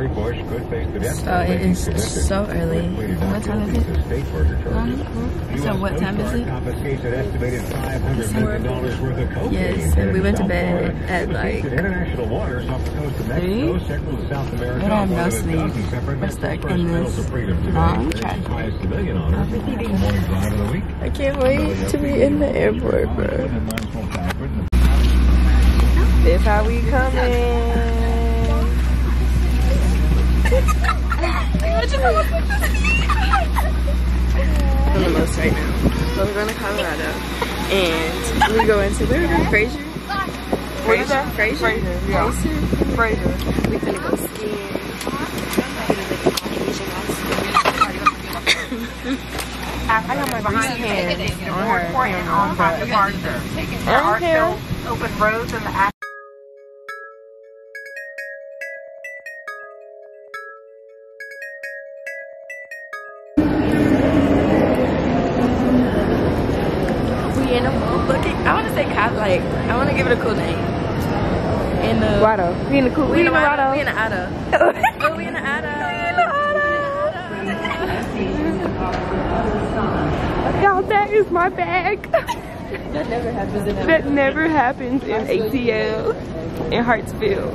So it is so early. What time is it? So what time is it? Yes, and we went to bed at like three. We don't have no sleep. We're stuck in this long traffic. I can't wait to be in the airport, bro. This how we coming. On the most right now. So we're going to Colorado. And we go into, where we? Fraser? That? Fraser? Fraser, yeah. Fraser? Fraser. We finna go skiing. I got my behind hand on her Uh-huh. but there are open roads in the say cop like, I want to give it a cool name. In the, Rado. We in the cool. we in the the Rado. We in the Ado. Oh, we in the Ado. Y'all, that is my bag. That never happens in that never happens in ATL in Hartsfield.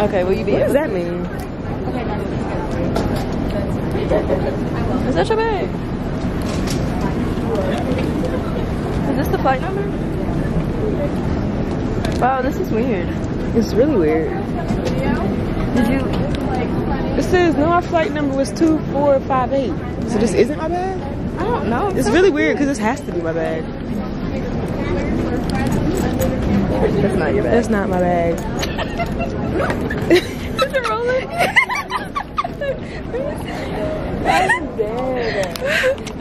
Okay, will you be? What does that mean? Is that your bag? Is this the flight number? Wow, this is weird. It's really weird. Did you? It says no, our flight number was two four five eight. So this isn't my bag. I don't know. It's really weird because this has to be my bag. That's not your bag. That's not my bag. Is it rolling? I'm dead.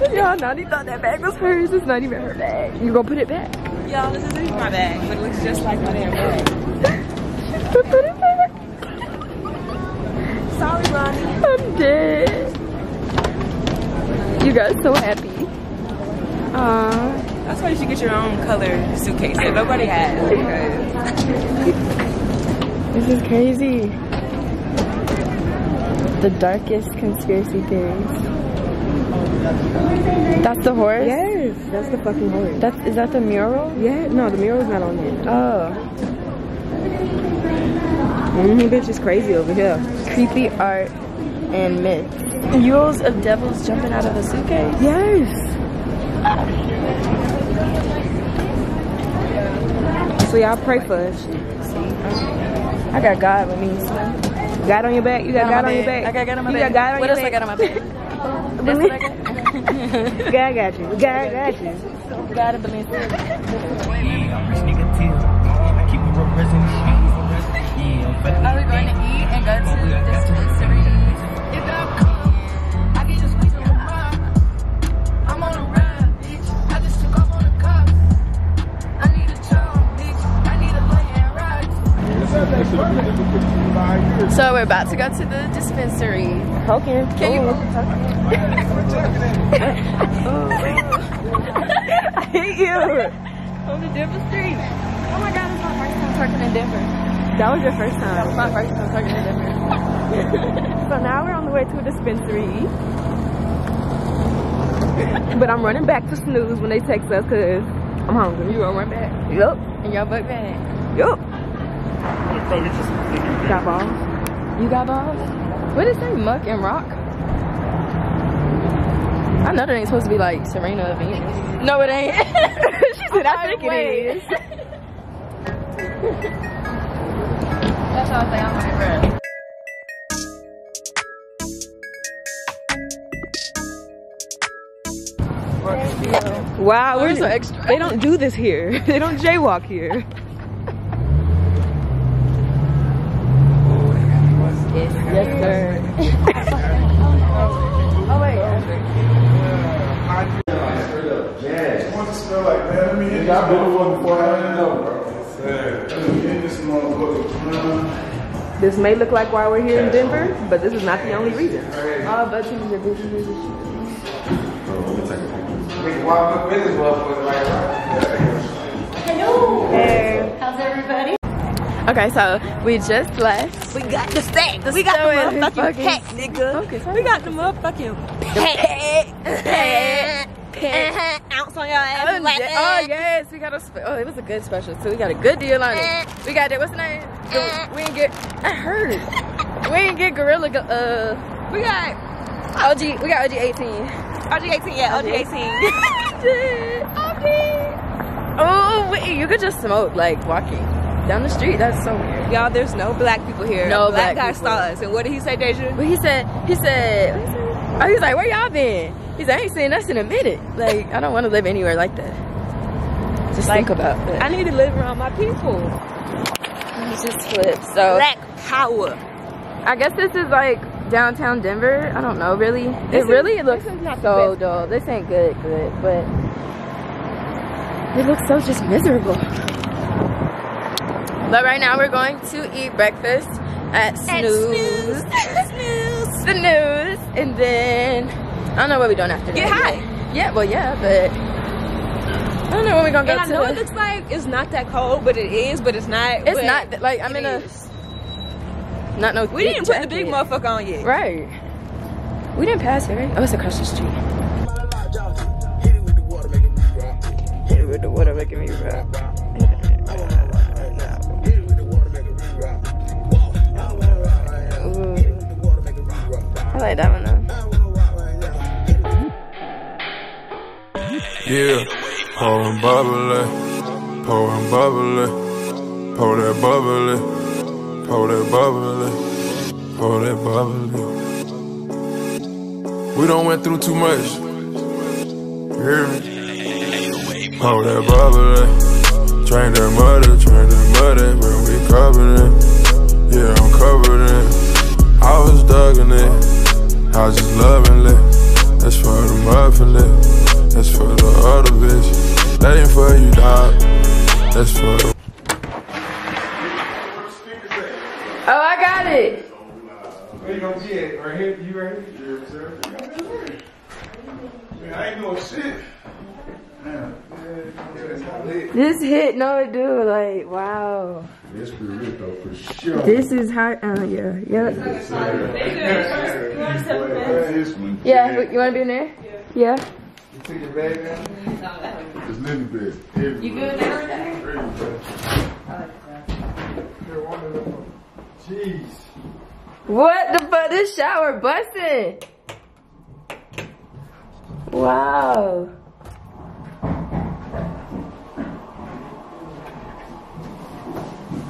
Y'all, Nani thought that bag was hers. It's not even her bag. You gonna put it back? Y'all, this isn't my bag, but it looks just like my damn bag. Put it back. Sorry, Ronnie. I'm dead. You guys so happy. Aww. That's why you should get your own color suitcase that nobody has. This is crazy. The darkest conspiracy theories. That's the horse? yes, that's the fucking horse. That's is that the mural? Yeah, no, the mural's not on here. Oh. Mm-hmm, bitch is crazy over here. Creepy art and myths. Murals of devils jumping out of a suitcase. Yes. So y'all pray for us. I got God with me. God on your back? You got God, on your back? I got God on my you back. got God on what your else I got on my back? That's what I got. God got you. God got you. God and Balenciaga. Yeah, I'm rich nigga too. I keep it representing shit. Yeah, I'm. Are we going to eat and go to the dispensary? I'm on a ride, bitch. I just took off on the cops. I need a job, bitch. I need a lay and ride. So we're about to go to the dispensary. Poking. Can you? I hate you. On the Denver street. Oh my God, it's my first time parking in Denver. That was your first time. That was my first time parking in Denver. So now we're on the way to a dispensary. But I'm running back to snooze when they text us because I'm hungry. You gonna run back? Yup. In your book bag. Yup. Got balls. You got balls? What did it say? Muck and rock? I know that ain't supposed to be like Serena Venus. No, it ain't. she said, I think it is. That's how I say I'm my friend. Wow, we're Where's the extra? They don't do this here. They don't jaywalk here. Yes, sir. oh, wait. want to smell like that. Let me hit this before I know, bro. Let this may look like why we're here in Denver, but this is not the only reason. Oh, but you your business. Nigga, walk up business motherfucker like right. Hey. How's everybody? Okay, so we just left. We got the stack. The we got store the motherfucking fucking- pack, nigga. Focus, we got the motherfucking pack. Pack. Pack. Ounce on your ass. Oh, like oh yes, we got a. Spe- oh, it was a good special too. We got a good deal on it. We got it. What's the name? The- we didn't get. I heard. We didn't get Gorilla. Go- uh, We got OG. We got OG 18. OG 18. Yeah, OG 18. Oh, wait, you could just smoke like walking down the street. That's so weird. Y'all, there's no black people here. No black, black guy people. saw us. And what did he say, Deja? But he said, he said, he say? oh, like, where y'all been? He's like, I ain't seen us in a minute. Like, I don't want to live anywhere like that. Just think about that. I need to live around my people. It's just flip. So Black power. I guess this is like downtown Denver. I don't know really. This it is- really looks this is not the so dull. This ain't good, good, but it looks so just miserable. But right now we're going to eat breakfast at Snooze. Snooze. the news, and then don't know what we're doing after Get that. high. Yeah, well, yeah, but I don't know when we're gonna go And I know it looks like it's not that cold, but it is, but it's not. it's not like I'm in a is. not no. We didn't put the big motherfucker on yet. Right. We didn't pass it, right? Oh, it's across the street. Hit it with the water, making me rock. I like that one though. Yeah, pouring bubbly, pouring bubbly, pour that bubbly, pour that bubbly, pour that bubbly. We don't went through too much. You hear me? Pour that bubbly, drink that muddy, drink that muddy, bro. We covered it. Yeah, I'm covered in. I was dugging it. I was just loving it. That's for the muffin lip. That's for. That ain't for you, dog. That's for. Oh, I got it. Where you gonna get? Right here? You right here? Yeah, sir. Man, I ain't doing shit. Damn. Yeah, that's not lit. This hit, no, it do. Like, wow. This be lit though, for sure. This is how. Uh, yeah, yeah. Yeah, you want to be in there? Yeah. You take your bag down? It's living bed. You good Jeez. What the fuck? This shower busting. Wow.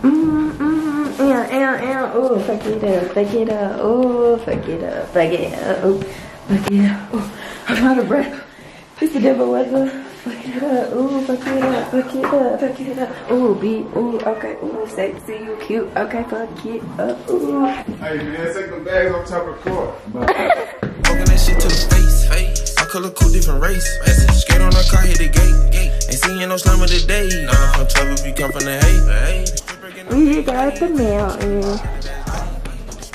Mm, mm, yeah, yeah, yeah. Ooh, fuck it up, fuck it up. Ooh, fuck it up, fuck it up. Ooh, fuck it up. Ooh, I'm out of breath. It's the devil weather. Fuck it up. Ooh, fuck it up, fuck it up, fuck it up. Ooh, beat. Ooh, okay. Ooh, sexy, you cute. Okay, fuck it up. Ooh. Hey, man, take the bags off top of court. Poking that shit to the face. face. I color cool, different race. Skate on the car, hit the gate. Gate. Ain't seen no slime of the day. I'm from trouble, we come from the hate. We got the mountain.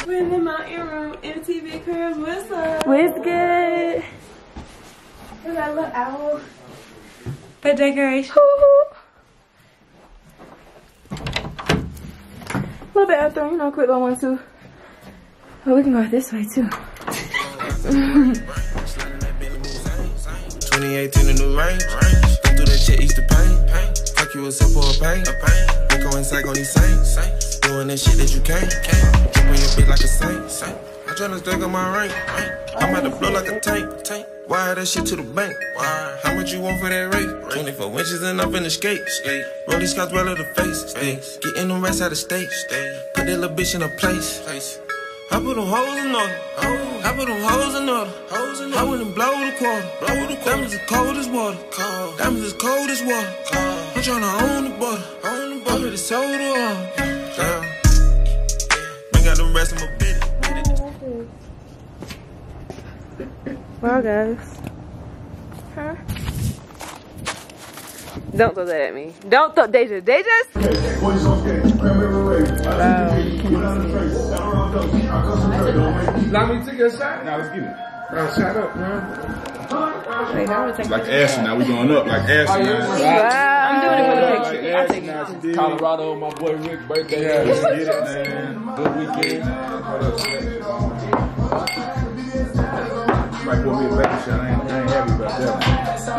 We're in the mountain room, MTV crib, what's up? What's good? We got a little owl. For decoration. little bathroom, you know, quick little one too. Oh, we can go this way too. 2018, a new range. Go through that shit, ease the pain. Fuck you a sip or a pain. We go inside on these saints. Doing that shit that you can't. Dripping your bitch like a saint. I'm tryna stack on my rank. I'm about to blow like a tank. tank. Wire that shit to the bank. Wire. How much you want for that rate? 24 inches and up in the skate. Roll these scotch well of the face. Face. Getting them rest out of state. Put that little bitch in a place. I put them hoes in order. I put them hoes in order. I went and blow the quarter. Blow the Diamonds as cold as water. Diamonds as cold as water. I'm tryna own the border. Own the border. I really sold the oil. Damn. Bring out the rest of my bitch. Wow, guys. Huh? Don't throw that at me. Don't throw Deja. Deja's. Allow me to take a shot? Now let's get it. Uh, shut up, man. Like Ashton now, we going up. Like Ashton now. I'm doing it for the picture. Ashton now, she did. Colorado, my boy Rick birthday. Yeah, let's get it, man. Good weekend. Hold up, Slick. Might put me a baby shot. I ain't, I ain't happy about that.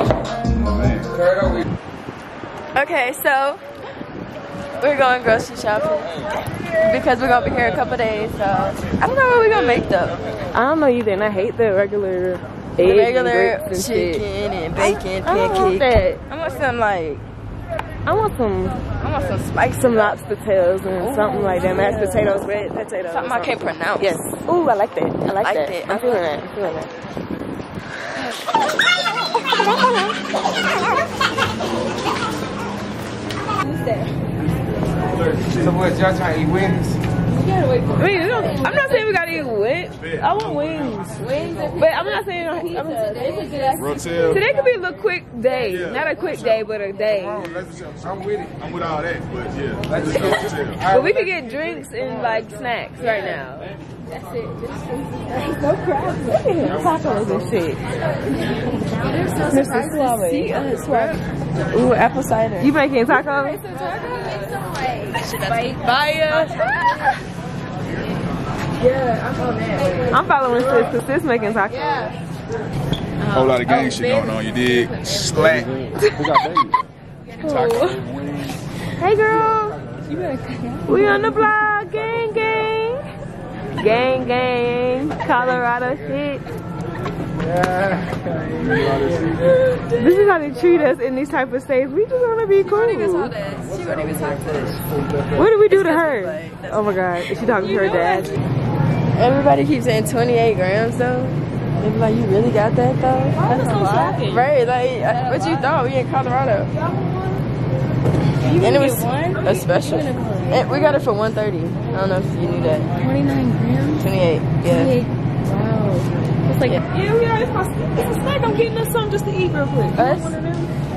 Oh, man. Okay, so we're going grocery shopping because we're gonna be here a couple days. So I don't know what we're gonna make though. I don't know either, and I hate the regular The eggs regular and grits and chicken and bacon, I don't want pancake. that. I want some like I want some I want some spicy some lobster tails and something like that. Mashed potatoes, red potatoes. Something I can't pronounce. Yes. Ooh, I like that. I like, like that. that. I'm feeling that. I'm feeling that. So what, y'all trying to eat wings? Wait, don't, I'm not saying we gotta eat wings. I want wings. Wings, but I'm not saying. I'm, Rotel. today could be a little quick day, not a quick day, but a day. I'm with it. I'm with all that, but yeah. Let's just go. Rotel. But we could get drinks and like snacks right now. That's it. There's no crowd. Look at him, tacos and shit. Mr. Suave. Ooh, apple cider. You making tacos? Fire. I'm following sis because sis making tacos. Whole lot of gang shit going on, you dig? Slack. Hey girl. We on the block, gang gang. Gang gang. Colorado shit. This is how they treat us in these type of states. We just wanna be cool. She wouldn't even talk to us. What did we do to her? Oh my god, is she talking to her dad? Everybody keeps saying 28 grams though. Be like, you really got that though? That's a lot. Right, like, what you thought? We in Colorado. and it was a special. And we got it for 130. I don't know if you knew that. 29 grams? 28, yeah. 28. Wow. It's like, Yeah, yeah, it's, my, it's a snack. I'm getting us something just to eat real quick. Us?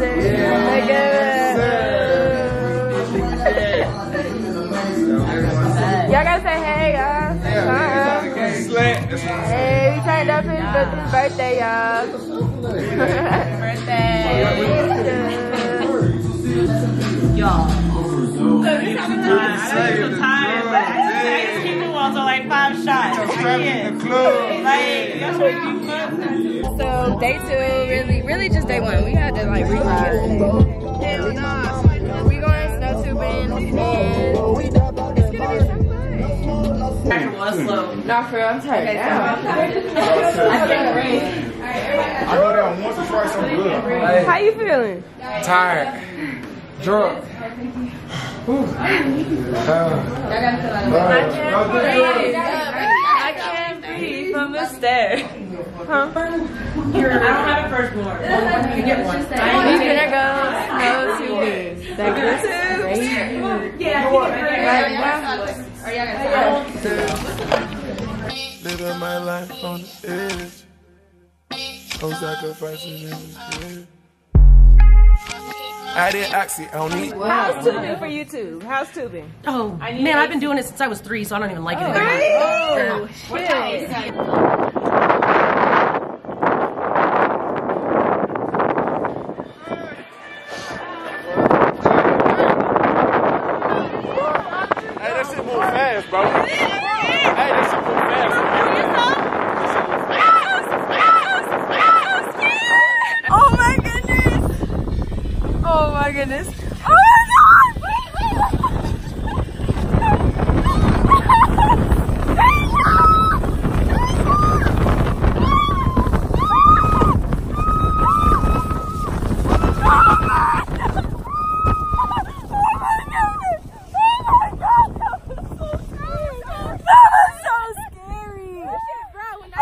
not the southern. Look. Y'all gotta say hey, y'all. Hey, we turned up his, his birthday, y'all. like five shots. I can't. Like, that's what you So day two, really, really just day one. We had to like read. Hell nah. Uh, we going snow tubing and it's gonna be so fun. Nah, for real, I'm tired. I can't read. I go down once or twice, I'm good. How you feeling? Tired. Drunk. I can't breathe from the stair. Huh? I don't have a firstborn. You get one. We finna go snow tubing. That goes great. Right now. Living my life on the edge. No sacrifices in the spirit. I did oxy, I don't need How's tubing for you two? How's tubing? Oh, man, I've been doing it since I was three, so I don't even like it Oh, anymore. Oh, shit. Hey, that shit fast, bro. Hey, that shit move fast. Oh my goodness! Oh my goodness! Oh my god!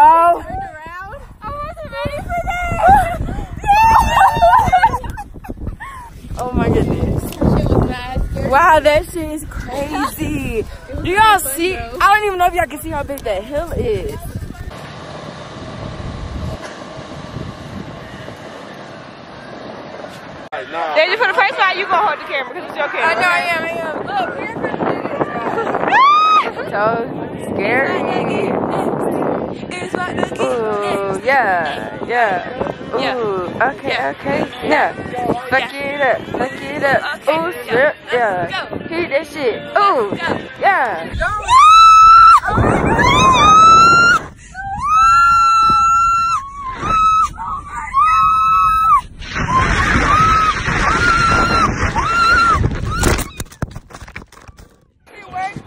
Oh. Oh my goodness. Wow, that shit is crazy. Do y'all see? I don't even know if y'all can see how big that hill is. Did you put a face on? You gonna hold the camera because it's your camera. I know I am. I am. Look, we're so scary. Ooh, yeah, yeah. Ooh, okay, okay, yeah. Fuck it up, it up. Ooh, shit, yeah. Heat that shit. Ooh, yeah.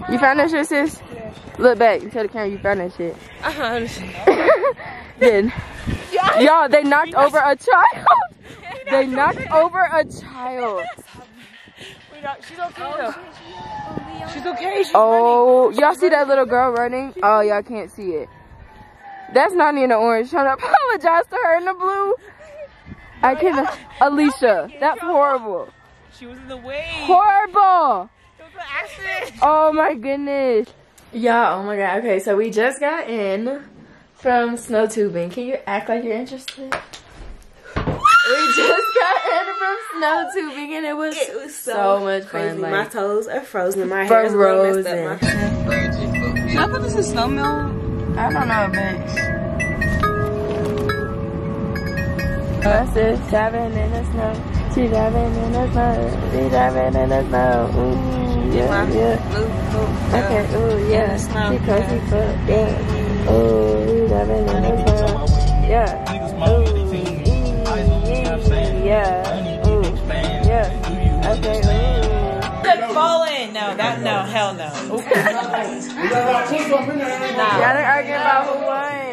You found that shit, sis? Look back. You tell the camera you found that shit. Uh-huh. Then, y'all, they knocked over a child. They knocked over a child. She's okay though. Oh, she's okay. She's Oh, y'all see that little girl running? Oh, y'all can't see it. That's not in the orange. Trying to apologize to her in the blue. I can Alicia, that's horrible. She was in the way. Horrible. It was an accident. Oh my goodness. Yeah, oh my god. Okay, so we just got in from snow tubing. Can you act like you're interested? We just got in from snow tubing and it was, It was so, so much crazy. fun. my toes are frozen. My hair is all messed up. frozen. My- Should I put this in snow mill? I don't know, bitch. Us is driving in the snow. She driving in the snow. She driving in the snow. Ooh, mm, yeah, yeah. Okay, ooh, yeah. She crazy fuck, yeah. Mm. Ooh, we driving in the snow. Yeah. Ooh, ee, yeah. Ooh, yeah. Okay, ooh. Falling. No, that no, hell no. Okay. Nah. Y'all are arguing about who won.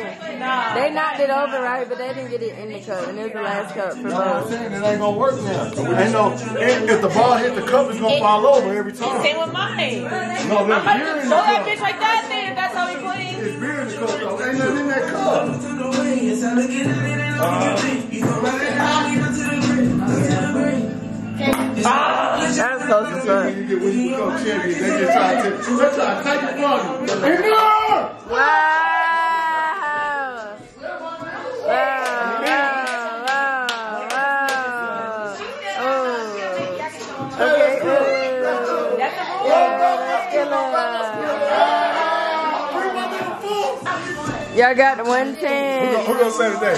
They knocked it over, right? But they didn't get it in the cup, and it was the last cup for You know I'm both. It ain't gonna work now. Ain't no, and if the ball hit the cup, it's gonna fall over every time. Same with mine. No, I'm there's about to throw that bitch like that then if that's how he plays. It's beer in the cup, though. Ain't nothing in that cup. That close as fuck. When you become they just try to, try to take it from you. Wow! Wow, wow, wow. Oh. Okay, ooh. Yeah. Y'all got the 110. Who gonna say today?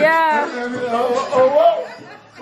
Y'all. Oh, oh,